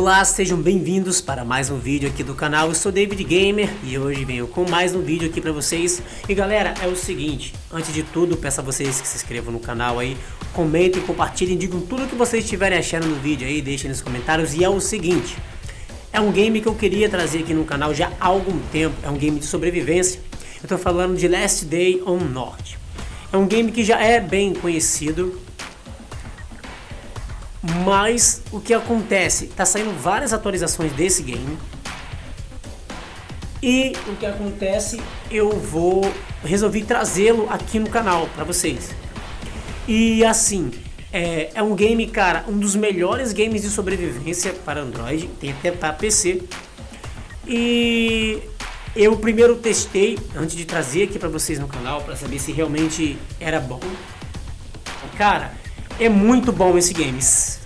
Olá, sejam bem-vindos para mais um vídeo aqui do canal. Eu sou David Gamer e hoje venho com mais um vídeo aqui para vocês. E galera, é o seguinte, antes de tudo, peço a vocês que se inscrevam no canal aí, comentem, compartilhem, digam tudo o que vocês estiverem achando no vídeo aí, deixem nos comentários. E é o seguinte, é um game que eu queria trazer aqui no canal já há algum tempo, é um game de sobrevivência. Eu estou falando de Last Day on North. É um game que já é bem conhecido, mas o que acontece? Tá saindo várias atualizações desse game. E o que acontece? Eu vou resolvi trazê-lo aqui no canal para vocês. E assim, é, é, um game, cara, um dos melhores games de sobrevivência para Android, tem até para PC. E eu primeiro testei antes de trazer aqui para vocês no canal para saber se realmente era bom. Cara, é muito bom esse game.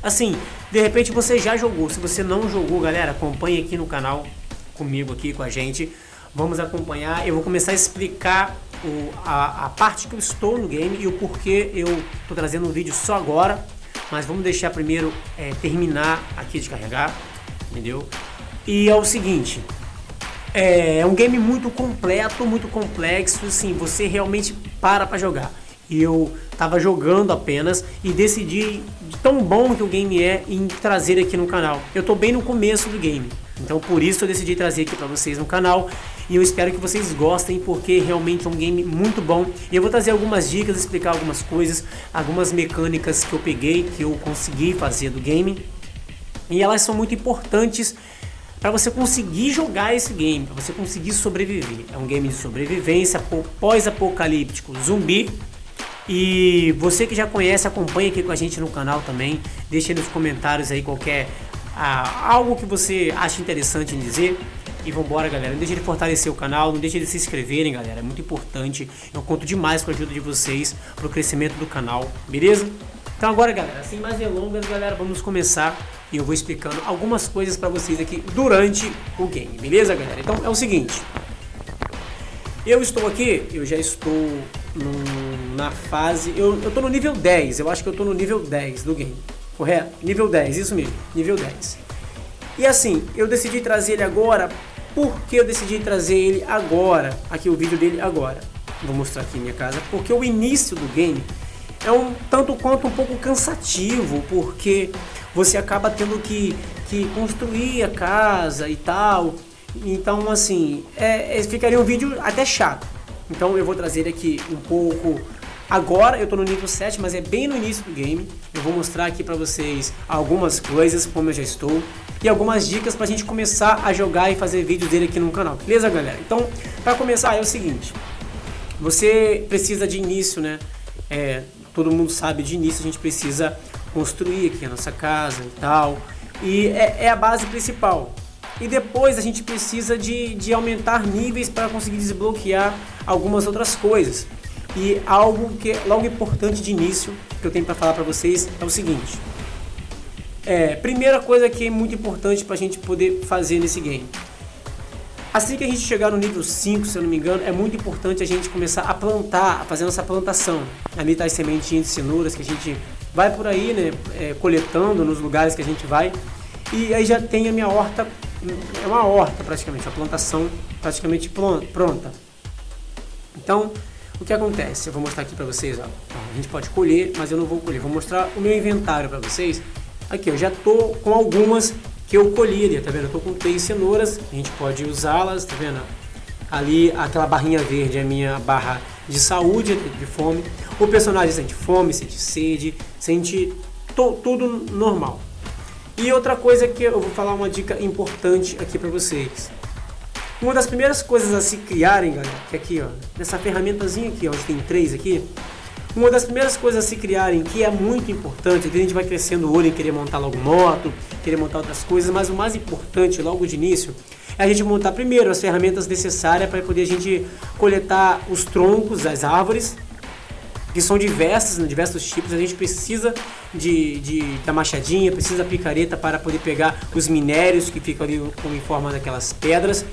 Assim, de repente você já jogou. Se você não jogou, galera, acompanhe aqui no canal comigo aqui com a gente. Vamos acompanhar. Eu vou começar a explicar o, a, a parte que eu estou no game e o porquê eu estou trazendo um vídeo só agora. Mas vamos deixar primeiro é, terminar aqui de carregar, entendeu? E é o seguinte, é, é um game muito completo, muito complexo, assim, você realmente para para jogar eu estava jogando apenas e decidi de tão bom que o game é em trazer aqui no canal. Eu estou bem no começo do game, então por isso eu decidi trazer aqui para vocês no canal e eu espero que vocês gostem porque realmente é um game muito bom. E eu vou trazer algumas dicas, explicar algumas coisas, algumas mecânicas que eu peguei, que eu consegui fazer do game e elas são muito importantes para você conseguir jogar esse game, para você conseguir sobreviver. É um game de sobrevivência pós-apocalíptico zumbi e você que já conhece, acompanha aqui com a gente no canal também. Deixe nos comentários aí qualquer ah, algo que você acha interessante em dizer. E vambora, galera. Não deixe de fortalecer o canal, não deixe de se inscreverem, galera. É muito importante. Eu conto demais com a ajuda de vocês para o crescimento do canal, beleza? Então agora, galera, sem mais delongas, galera, vamos começar e eu vou explicando algumas coisas para vocês aqui durante o game, beleza, galera? Então é o seguinte, eu estou aqui, eu já estou no, na fase. Eu, eu tô no nível 10, eu acho que eu tô no nível 10 do game. Correto? Nível 10, isso mesmo, nível 10. E assim, eu decidi trazer ele agora. Por que eu decidi trazer ele agora? Aqui o vídeo dele agora. Vou mostrar aqui minha casa. Porque o início do game é um tanto quanto um pouco cansativo, porque você acaba tendo que, que construir a casa e tal. Então, assim, é, é, ficaria um vídeo até chato. Então eu vou trazer aqui um pouco. Agora eu tô no nível 7, mas é bem no início do game. Eu vou mostrar aqui pra vocês algumas coisas, como eu já estou. E algumas dicas pra gente começar a jogar e fazer vídeos dele aqui no canal. Beleza, galera? Então, pra começar é o seguinte. Você precisa de início, né? É, todo mundo sabe de início a gente precisa construir aqui a nossa casa e tal. E é, é a base principal. E depois a gente precisa de, de aumentar níveis para conseguir desbloquear algumas outras coisas. E algo que é logo importante de início que eu tenho para falar para vocês é o seguinte. É, primeira coisa que é muito importante para a gente poder fazer nesse game. Assim que a gente chegar no nível 5, se eu não me engano, é muito importante a gente começar a plantar, a fazer nossa plantação. Ali tá as sementinhas de cenouras que a gente vai por aí, né, é, coletando nos lugares que a gente vai. E aí já tem a minha horta é uma horta praticamente, a plantação praticamente pronta. Então, o que acontece? Eu vou mostrar aqui para vocês, ó. A gente pode colher, mas eu não vou colher. Vou mostrar o meu inventário para vocês. Aqui, eu já tô com algumas que eu colhi ali, tá vendo? Eu tô com três cenouras, a gente pode usá-las, tá vendo? Ali, aquela barrinha verde é a minha barra de saúde, de fome. O personagem sente fome, sente sede, sente tudo normal. E outra coisa que eu vou falar uma dica importante aqui para vocês. Uma das primeiras coisas a se criarem, galera, que é aqui, ó, nessa ferramentazinha aqui, onde tem três aqui, uma das primeiras coisas a se criarem que é muito importante, a gente vai crescendo o olho em querer montar logo moto, querer montar outras coisas, mas o mais importante logo de início é a gente montar primeiro as ferramentas necessárias para poder a gente coletar os troncos das árvores, que são diversas, né, diversos tipos. A gente precisa de, de, da machadinha, precisa da picareta para poder pegar os minérios que ficam ali como em forma daquelas pedras.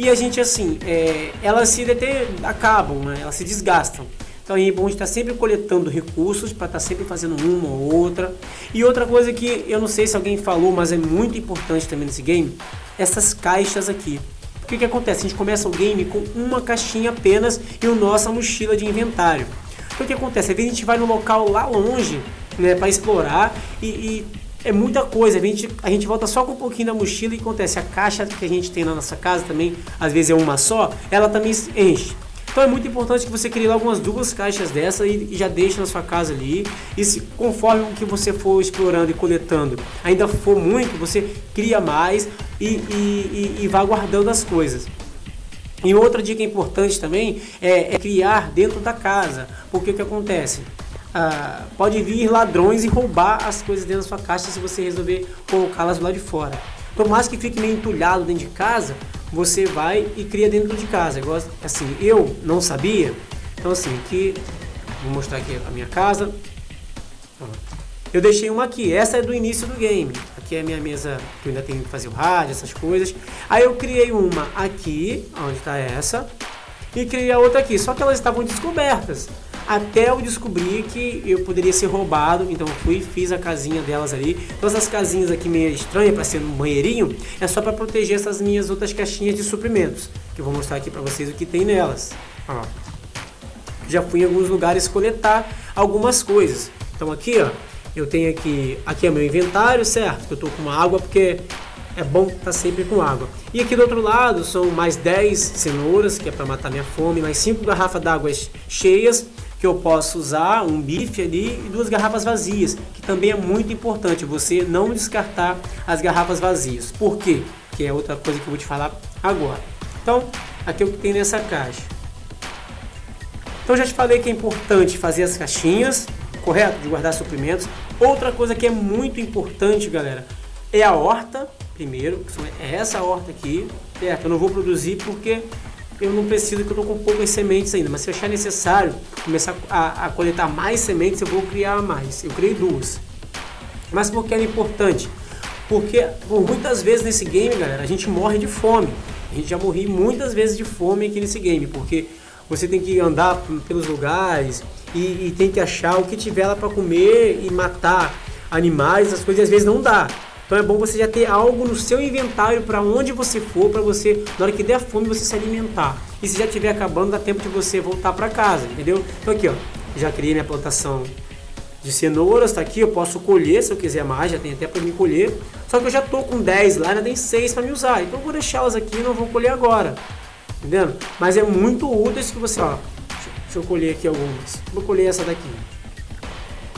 E a gente assim, é, elas se deter, acabam, né, elas se desgastam. Então é bom estar sempre coletando recursos para estar sempre fazendo uma ou outra. E outra coisa que eu não sei se alguém falou, mas é muito importante também nesse game, essas caixas aqui. O que, que acontece? A gente começa o game com uma caixinha apenas e a nossa mochila de inventário. Então o que acontece? Às vezes a gente vai no local lá longe né, para explorar e, e, é muita coisa. A gente, a gente volta só com um pouquinho da mochila e acontece. A caixa que a gente tem na nossa casa também, às vezes é uma só, ela também enche. Então é muito importante que você crie logo umas duas caixas dessa e, e já deixe na sua casa ali. E se, conforme o que você for explorando e coletando ainda for muito, você cria mais e, e, e vá guardando as coisas. E outra dica importante também é, é criar dentro da casa. Porque o que acontece? Ah, pode vir ladrões e roubar as coisas dentro da sua caixa se você resolver colocá-las lá de fora. Por mais que fique meio entulhado dentro de casa, você vai e cria dentro de casa. Igual, assim, eu não sabia. Então assim, aqui, vou mostrar aqui a minha casa. Eu deixei uma aqui, essa é do início do game. Aqui é a minha mesa que eu ainda tenho que fazer o rádio, essas coisas. Aí eu criei uma aqui, onde está essa, e criei a outra aqui. Só que elas estavam descobertas até eu descobrir que eu poderia ser roubado. Então eu fui fiz a casinha delas ali. Todas as casinhas aqui meio estranhas para ser um banheirinho é só para proteger essas minhas outras caixinhas de suprimentos, que eu vou mostrar aqui para vocês o que tem nelas. Ó. Já fui em alguns lugares coletar algumas coisas. Então aqui, ó, eu tenho aqui, aqui é meu inventário, certo? Eu tô com água porque é bom estar tá sempre com água. E aqui do outro lado são mais 10 cenouras, que é para matar minha fome, mais 5 garrafas d'água cheias, que eu posso usar um bife ali e duas garrafas vazias, que também é muito importante você não descartar as garrafas vazias. Por quê? Que é outra coisa que eu vou te falar agora. Então, aqui é o que tem nessa caixa. Então já te falei que é importante fazer as caixinhas, correto? De guardar suprimentos. Outra coisa que é muito importante, galera, é a horta, primeiro, é essa horta aqui, certo? Eu não vou produzir porque eu não preciso, que eu estou com poucas sementes ainda, mas se eu achar necessário começar a, a, coletar mais sementes, eu vou criar mais. Eu criei duas. Mas por que é importante? Porque por muitas vezes nesse game, galera, a gente morre de fome. A gente já morri muitas vezes de fome aqui nesse game, porque você tem que andar pelos lugares e, e tem que achar o que tiver lá para comer e matar animais, as coisas às vezes não dá. Então é bom você já ter algo no seu inventário para onde você for, para você, na hora que der fome, você se alimentar. E se já estiver acabando, dá tempo de você voltar para casa, entendeu? Então aqui, ó, já criei minha plantação de cenouras, tá aqui, eu posso colher se eu quiser mais, já tem até para me colher. Só que eu já tô com 10 lá, ainda tem 6 para me usar. Então eu vou deixá-las aqui e não vou colher agora. Entendendo? Mas é muito útil isso que você, ó. Deixa eu colher aqui algumas. Vou colher essa daqui.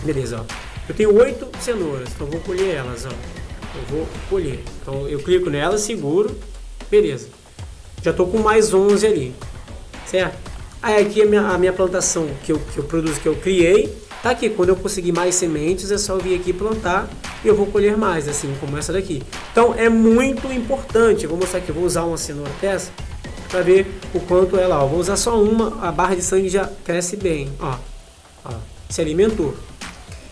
Beleza, ó. Eu tenho 8 cenouras, então eu vou colher elas, ó eu vou colher. Então eu clico nela, seguro, beleza. Já estou com mais 11 ali, certo? Aí aqui a minha, a minha plantação que eu, que eu produzo, que eu criei, tá aqui. Quando eu conseguir mais sementes, é só vir aqui plantar e eu vou colher mais, assim como essa daqui. Então é muito importante. Eu vou mostrar aqui, eu vou usar uma cenoura dessa para ver o quanto ela. Ó, vou usar só uma, a barra de sangue já cresce bem. Ó, ó, se alimentou.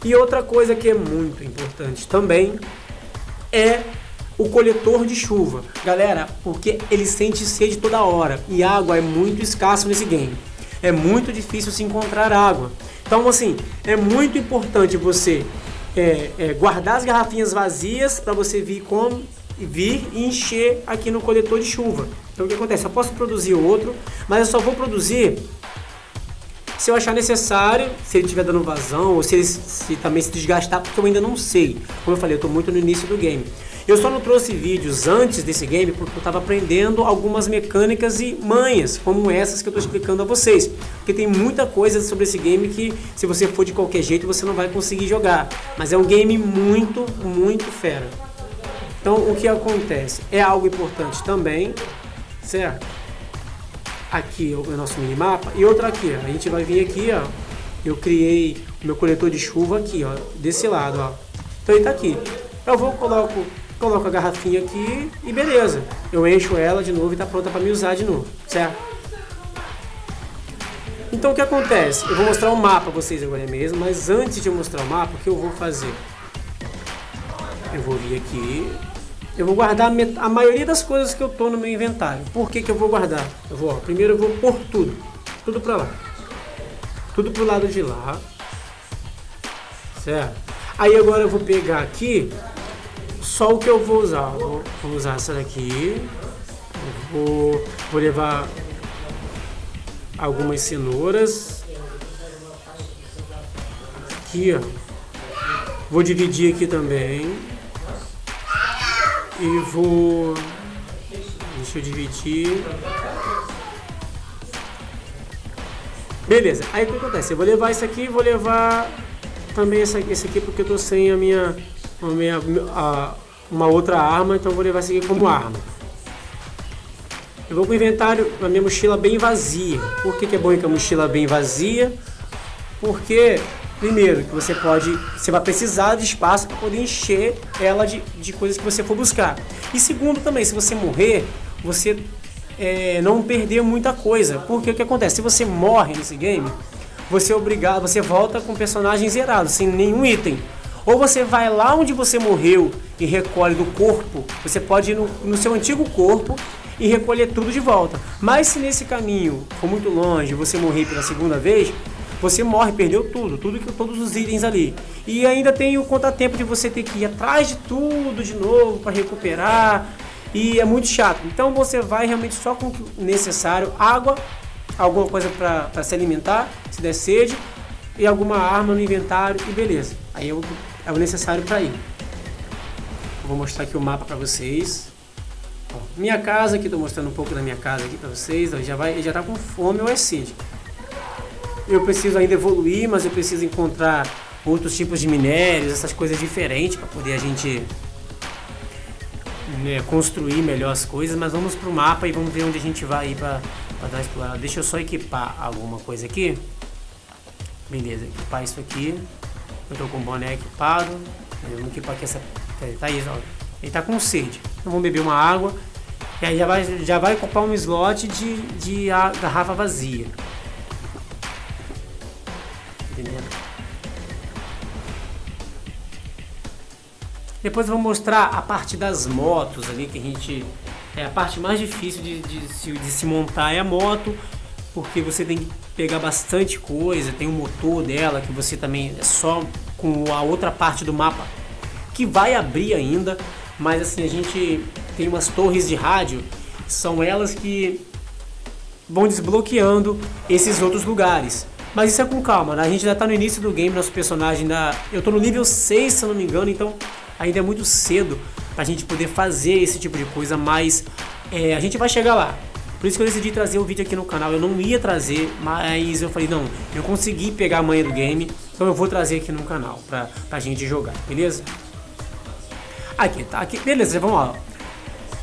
E outra coisa que é muito importante também é o coletor de chuva. Galera, porque ele sente sede toda hora e água é muito escasso nesse game. É muito difícil se encontrar água. Então, assim, é muito importante você é, é, guardar as garrafinhas vazias para você vir com vir e encher aqui no coletor de chuva. Então, o que acontece? Eu posso produzir outro, mas eu só vou produzir se eu achar necessário, se ele estiver dando vazão, ou se ele se também se desgastar, porque eu ainda não sei. Como eu falei, eu estou muito no início do game. Eu só não trouxe vídeos antes desse game porque eu estava aprendendo algumas mecânicas e manhas, como essas que eu estou explicando a vocês. Porque tem muita coisa sobre esse game que, se você for de qualquer jeito, você não vai conseguir jogar. Mas é um game muito, muito fera. Então, o que acontece? É algo importante também, certo? Aqui o nosso minimapa e outra aqui, a gente vai vir aqui, ó, eu criei o meu coletor de chuva aqui, ó, desse lado, ó. Então ele tá aqui. Eu vou coloco coloco a garrafinha aqui e beleza. Eu encho ela de novo e tá pronta para me usar de novo, certo? Então o que acontece? Eu vou mostrar o mapa para vocês agora mesmo, mas antes de eu mostrar o mapa, o que eu vou fazer? Eu vou vir aqui, eu vou guardar a maioria das coisas que eu tô no meu inventário. Por que, que eu vou guardar? Eu vou, ó, primeiro eu vou pôr tudo, tudo para lá. tudo pro lado de lá. Certo? Aí agora eu vou pegar aqui só o que eu vou usar. Vou, vou usar essa daqui. Vou, vou levar algumas cenouras. Aqui, ó. Vou dividir aqui também. E vou. Deixa eu dividir. Beleza, aí o que acontece? Eu vou levar isso aqui, vou levar também esse, esse aqui porque eu tô sem a minha, a minha a, uma outra arma, então vou levar esse aqui como arma. Eu vou com o inventário, a minha mochila bem vazia. Por que, que é bom ir com a mochila bem vazia? Porque, primeiro, que você pode, você vai precisar de espaço para poder encher ela de, de coisas que você for buscar. E segundo também, se você morrer, você é, não perder muita coisa. Porque o que acontece? Se você morre nesse game, você é obrigado, você volta com o personagem zerado, sem nenhum item. Ou você vai lá onde você morreu e recolhe do corpo. Você pode ir no, no seu antigo corpo e recolher tudo de volta. Mas se nesse caminho for muito longe, você morrer pela segunda vez, você morre, perdeu tudo, tudo todos os itens ali. E ainda tem o contratempo de você ter que ir atrás de tudo de novo para recuperar e é muito chato. Então você vai realmente só com o necessário, água, alguma coisa para se alimentar, se der sede, e alguma arma no inventário e beleza. Aí é o, é o necessário para ir. Vou mostrar aqui o mapa para vocês. Minha casa aqui, estou mostrando um pouco da minha casa aqui para vocês. Ó, já vai, já tá com fome ou é sede. Eu preciso ainda evoluir, mas eu preciso encontrar outros tipos de minérios, essas coisas diferentes para poder a gente né, construir melhor as coisas, mas vamos pro mapa e vamos ver onde a gente vai para dar explorada. Deixa eu só equipar alguma coisa aqui. Beleza, equipar isso aqui. Eu tô com o boné equipado. Vamos equipar aqui essa. Tá aí, ó. Ele tá com sede. Então vamos beber uma água. E aí já vai, já vai ocupar um slot de, de garrafa vazia. Depois eu vou mostrar a parte das motos ali, que a gente. É a parte mais difícil de, de, de, de se montar é a moto, porque você tem que pegar bastante coisa, tem o motor dela, que você também é só com a outra parte do mapa que vai abrir ainda, mas assim, a gente tem umas torres de rádio, são elas que vão desbloqueando esses outros lugares. Mas isso é com calma, né? a gente já está no início do game, nosso personagem ainda. Eu estou no nível 6, se eu não me engano, então ainda é muito cedo para a gente poder fazer esse tipo de coisa, mas é, a gente vai chegar lá. Por isso que eu decidi trazer o vídeo aqui no canal. Eu não ia trazer, mas eu falei, não, eu consegui pegar a manha do game, então eu vou trazer aqui no canal pra, pra gente jogar, beleza? Aqui, tá aqui, beleza, vamos lá.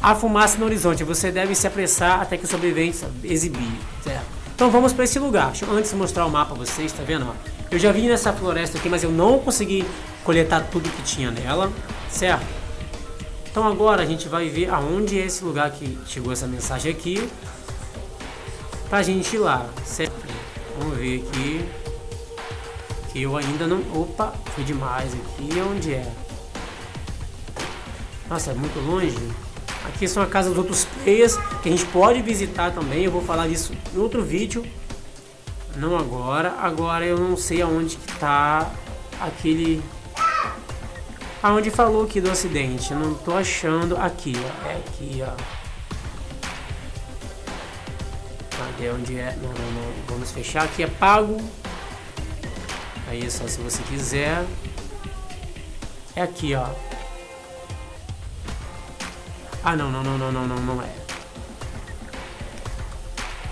A fumaça no horizonte, você deve se apressar até que o sobrevivente exibir, certo? Então vamos para esse lugar. Deixa eu antes mostrar o mapa pra vocês, tá vendo? Eu já vim nessa floresta aqui, mas eu não consegui coletar tudo que tinha nela, certo? Então agora a gente vai ver aonde é esse lugar que chegou essa mensagem aqui pra gente ir lá, certo? Vamos ver aqui que eu ainda não... Opa, foi demais aqui, onde é? Nossa, é muito longe. Aqui são a casa dos outros players que a gente pode visitar também, eu vou falar disso em outro vídeo. Não agora, agora eu não sei aonde que tá aquele Aonde falou aqui do acidente? Eu não tô achando. Aqui, ó. É aqui, ó. Cadê onde é? Não, não, não. Vamos fechar. Aqui é pago. Aí é só se você quiser. É aqui, ó. Ah, não, não, não, não, não, não, não é.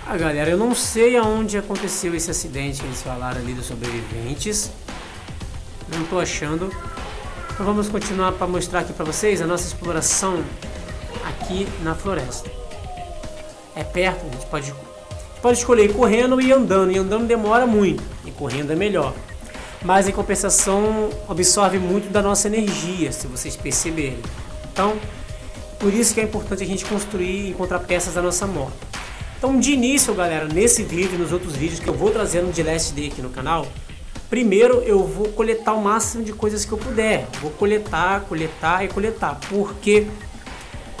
Ah, galera, eu não sei aonde aconteceu esse acidente que eles falaram ali dos sobreviventes. Não tô achando. Então vamos continuar para mostrar aqui para vocês a nossa exploração aqui na floresta. É perto, a gente pode, pode escolher ir correndo e andando. E andando demora muito, e correndo é melhor. Mas em compensação absorve muito da nossa energia, se vocês perceberem. Então, por isso que é importante a gente construir e encontrar peças da nossa moto. Então, de início, galera, nesse vídeo e nos outros vídeos que eu vou trazendo de Last Day aqui no canal, Primeiro eu vou coletar o máximo de coisas que eu puder. Vou coletar, coletar e coletar. Porque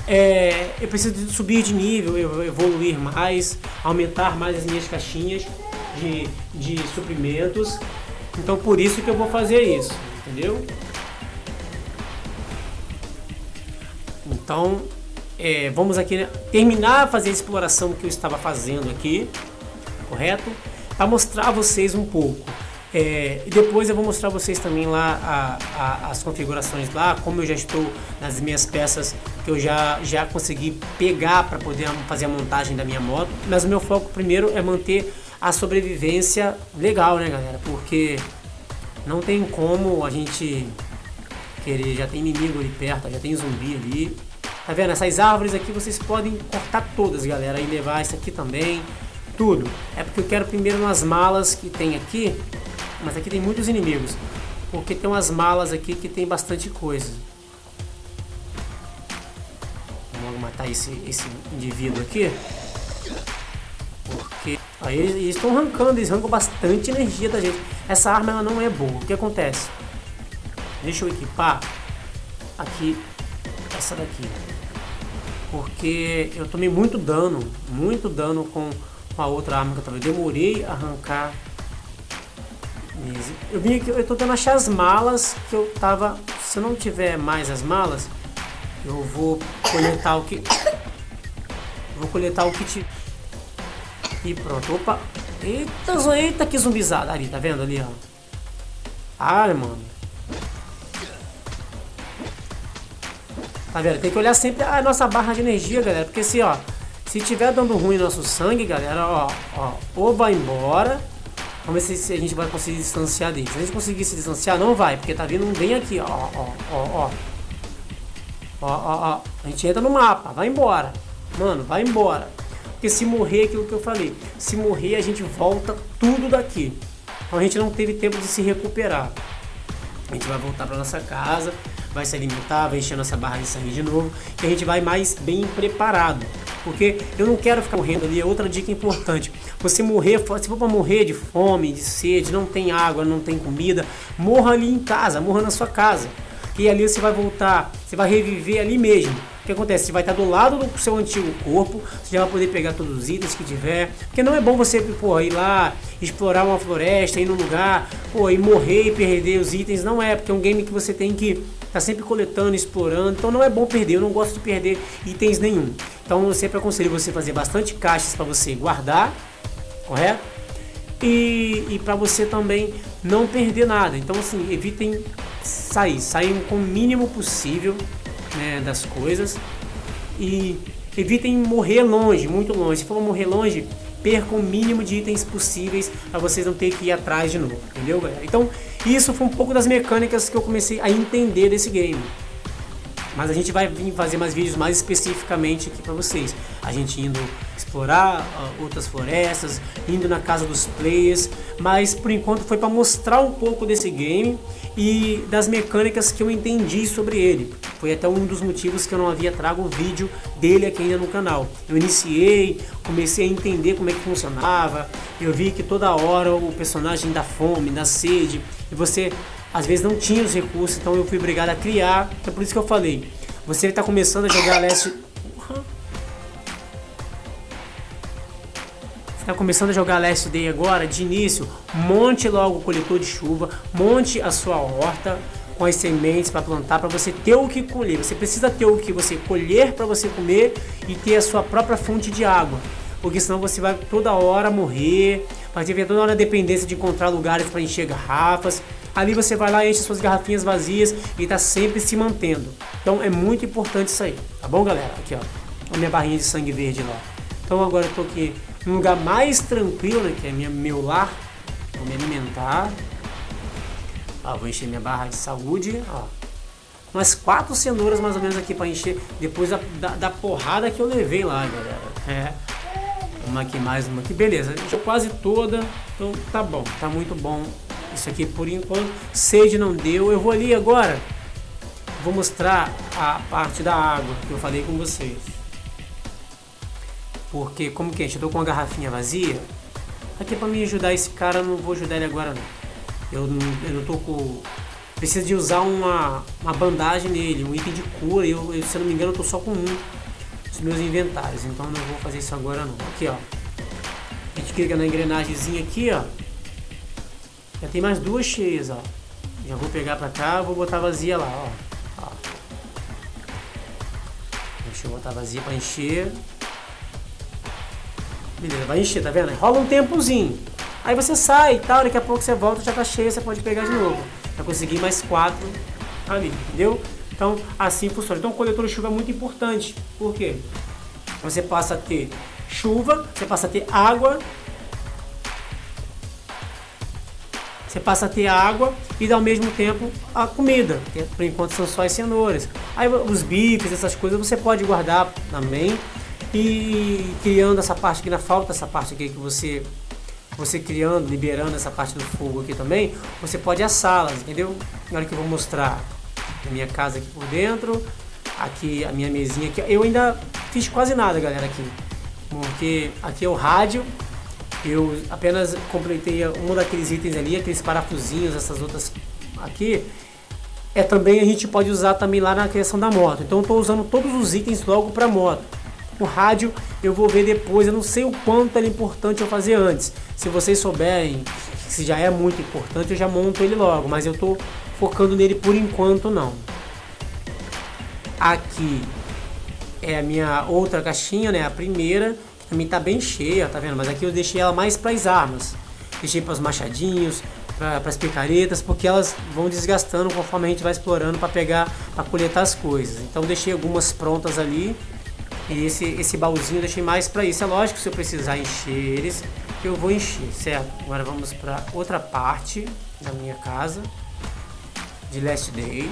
é, eu preciso subir de nível, evoluir mais, aumentar mais as minhas caixinhas. de, de suprimentos. Então por isso que eu vou fazer isso, entendeu? Então é, vamos aqui né, terminar fazer a exploração que eu estava fazendo aqui, correto? Para mostrar a vocês um pouco. É, e depois eu vou mostrar vocês também lá a, a, as configurações lá, como eu já estou nas minhas peças que eu já, já consegui pegar para poder fazer a montagem da minha moto. Mas o meu foco primeiro é manter a sobrevivência legal, né galera? Porque não tem como a gente querer, já tem inimigo ali perto, já tem zumbi ali, Tá vendo? Essas árvores aqui vocês podem cortar todas, galera, e levar isso aqui também, tudo. É porque eu quero primeiro nas malas que tem aqui, mas aqui tem muitos inimigos, porque tem umas malas aqui que tem bastante coisa. Vamos matar esse, esse indivíduo aqui. Porque aí eles estão arrancando, eles arrancam bastante energia da gente. Essa arma ela não é boa. O que acontece? Deixa eu equipar aqui essa daqui porque eu tomei muito dano, muito dano com, com a outra arma que eu tava. Eu demorei a arrancar. Eu vim aqui, eu tô tentando achar as malas que eu tava. Se eu não tiver mais as malas, eu vou coletar o que. Vou coletar o kit. E pronto. Opa! Eita, eita que zumbizada ali, tá vendo ali, ó? Ai, mano. Tá vendo? Tem que olhar sempre a nossa barra de energia, galera. Porque se, ó, se tiver dando ruim nosso sangue, galera, ó, ó, ou vai embora. Vamos ver se, a gente vai conseguir distanciar dele. Se a gente conseguir se distanciar, não vai, porque tá vindo um bem aqui, ó, ó, ó, ó. Ó, ó, ó. A gente entra no mapa, vai embora. Mano, vai embora. Porque se morrer, aquilo que eu falei, se morrer, a gente volta tudo daqui. Então a gente não teve tempo de se recuperar. A gente vai voltar para nossa casa, vai se alimentar, vai encher nossa barra de sangue de novo e a gente vai mais bem preparado. Porque eu não quero ficar morrendo ali. É outra dica importante. Você morrer, se for para morrer de fome, de sede, não tem água, não tem comida, morra ali em casa, morra na sua casa. E ali você vai voltar, você vai reviver ali mesmo. O que acontece? Você vai estar do lado do seu antigo corpo, você já vai poder pegar todos os itens que tiver. Porque não é bom você pô, ir lá, explorar uma floresta, ir num lugar, pô, e morrer e perder os itens. Não é, porque é um game que você tem que tá sempre coletando, explorando, então não é bom perder, eu não gosto de perder itens nenhum. Então eu sempre aconselho você fazer bastante caixas para você guardar, correto? E, e para você também não perder nada. Então assim, evitem sair, saiam com o mínimo possível né, das coisas e evitem morrer longe, muito longe. Se for morrer longe, percam o mínimo de itens possíveis para vocês não terem que ir atrás de novo, entendeu, galera? Então, isso foi um pouco das mecânicas que eu comecei a entender desse game. Mas a gente vai vir fazer mais vídeos mais especificamente aqui para vocês. A gente indo explorar uh, outras florestas, indo na casa dos players, mas por enquanto foi para mostrar um pouco desse game e das mecânicas que eu entendi sobre ele. Foi até um dos motivos que eu não havia trago o vídeo dele aqui ainda no canal. Eu iniciei, comecei a entender como é que funcionava, eu vi que toda hora o personagem dá fome, dá sede, e você às vezes não tinha os recursos, então eu fui obrigado a criar. É por isso que eu falei. Você está começando a jogar Leste. está começando a jogar Last Day agora, de início, monte logo o coletor de chuva, monte a sua horta com as sementes para plantar, para você ter o que colher. Você precisa ter o que você colher para você comer e ter a sua própria fonte de água, porque senão você vai toda hora morrer, vai ter toda hora dependência de encontrar lugares para encher garrafas. Ali você vai lá, enche suas garrafinhas vazias e está sempre se mantendo. Então é muito importante isso aí, tá bom, galera? Aqui, ó, a minha barrinha de sangue verde lá. Então agora eu tô aqui num lugar mais tranquilo, né, que é minha, meu lar. Vou me alimentar. Ó, vou encher minha barra de saúde, ó. Umas quatro cenouras mais ou menos aqui para encher depois da, da, da, porrada que eu levei lá, galera. É. Uma aqui mais, uma aqui. Beleza, encheu quase toda. Então tá bom, tá muito bom isso aqui por enquanto. Sede não deu. Eu vou ali agora. Vou mostrar a parte da água que eu falei com vocês. Porque como que é? Eu tô com uma garrafinha vazia. Aqui para me ajudar esse cara, eu não vou ajudar ele agora não. Eu não, eu não tô com... Preciso de usar uma, uma bandagem nele, um item de cura. Eu, eu, se eu não me engano, eu tô só com um dos meus inventários. Então não vou fazer isso agora não. Aqui, ó. A gente clica na engrenagemzinha aqui, ó. Já tem mais duas cheias, ó. Já vou pegar pra cá, vou botar vazia lá, ó. ó. Deixa eu botar vazia pra encher. Beleza, vai encher, tá vendo? Rola um tempozinho. Aí você sai e tal, daqui a pouco você volta, já tá cheio, você pode pegar de novo. Vai conseguir mais quatro ali, entendeu? Então, assim funciona. Então, o coletor de chuva é muito importante. Por quê? Você passa a ter chuva, você passa a ter água, você passa a ter água e ao mesmo tempo a comida, que por enquanto são só as cenouras. Aí os bifes, essas coisas você pode guardar também e criando essa parte que na falta, essa parte aqui que você você criando, liberando essa parte do fogo aqui também, você pode assá-las, entendeu? Na hora que eu vou mostrar a minha casa aqui por dentro, aqui a minha mesinha aqui. Eu ainda fiz quase nada, galera, aqui. Porque aqui é o rádio, eu apenas completei um daqueles itens ali, aqueles parafusinhos, essas outras aqui. É também a gente pode usar também lá na criação da moto. Então estou usando todos os itens logo para moto. O rádio eu vou ver depois, eu não sei o quanto era importante eu fazer antes. Se vocês souberem se já é muito importante, eu já monto ele logo, mas eu estou focando nele por enquanto não. Aqui é a minha outra caixinha, né? A primeira, também tá bem cheia, tá vendo? Mas aqui eu deixei ela mais para as armas. Deixei para os machadinhos, para as picaretas, porque elas vão desgastando conforme a gente vai explorando para pegar, para coletar as coisas. Então deixei algumas prontas ali. E esse, esse baúzinho eu deixei mais para isso. É lógico se eu precisar encher eles, eu vou encher, certo? Agora vamos para outra parte da minha casa de Last Day.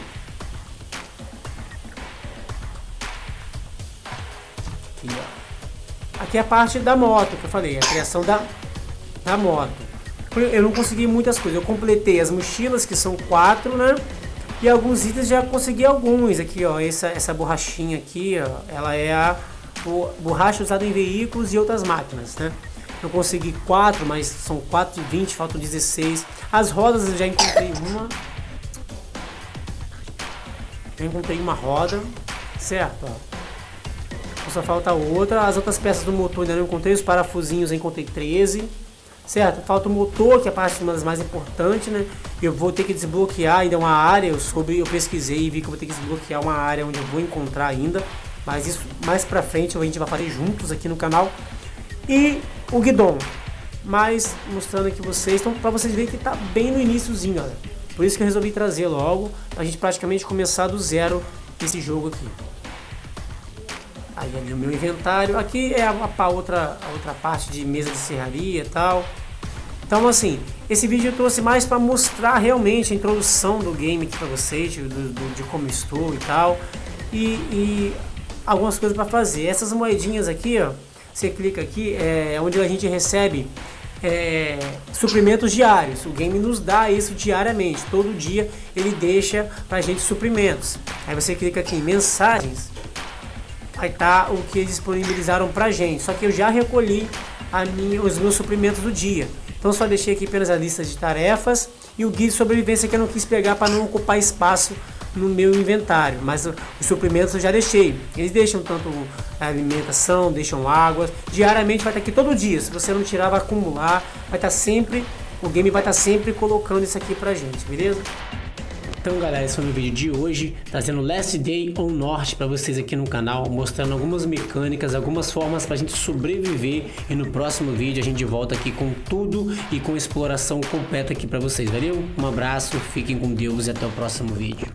Aqui, ó. Aqui é a parte da moto que eu falei, a criação da, da moto. Eu não consegui muitas coisas. Eu completei as mochilas, que são quatro, né? E alguns itens já consegui alguns. Aqui, ó, essa, essa borrachinha aqui, ó, ela é a borracha usada em veículos e outras máquinas, né? Eu consegui quatro, mas são 4 e 20, faltam 16. As rodas eu já encontrei uma. Já encontrei uma roda, certo? Ó só falta outra. As outras peças do motor ainda não encontrei, os parafusinhos encontrei 13. Certo? Falta o motor, que é a parte uma das mais importantes, né? Eu vou ter que desbloquear ainda uma área, eu soube, eu pesquisei e vi que vou ter que desbloquear uma área onde eu vou encontrar ainda. Mas isso mais pra frente a gente vai fazer juntos aqui no canal. E o guidon. Mas mostrando aqui vocês, então para vocês verem que tá bem no iníciozinho, olha. Por isso que eu resolvi trazer logo, pra gente praticamente começar do zero esse jogo aqui. Aí ali o meu inventário. Aqui é a, a, outra, a outra parte de mesa de serraria e tal. Então assim, esse vídeo eu trouxe mais para mostrar realmente a introdução do game aqui para vocês, do, do, de como estou e tal. E, e algumas coisas para fazer. Essas moedinhas aqui, ó, você clica aqui, é onde a gente recebe é, suprimentos diários. O game nos dá isso diariamente. Todo dia ele deixa pra gente suprimentos. Aí você clica aqui em mensagens tá o que eles disponibilizaram pra gente. Só que eu já recolhi minha, os meus suprimentos do dia. Então só deixei aqui apenas a lista de tarefas e o guia de sobrevivência que eu não quis pegar para não ocupar espaço no meu inventário. Mas os suprimentos eu já deixei. Eles deixam tanto alimentação, deixam água. Diariamente vai estar aqui todo dia. Se você não tirar, vai acumular. Vai estar sempre. O game vai estar sempre colocando isso aqui pra gente, beleza? Então galera, esse foi o meu vídeo de hoje, trazendo Last Day on Norte para vocês aqui no canal, mostrando algumas mecânicas, algumas formas para a gente sobreviver e no próximo vídeo a gente volta aqui com tudo e com exploração completa aqui para vocês, valeu? Um abraço, fiquem com Deus e até o próximo vídeo.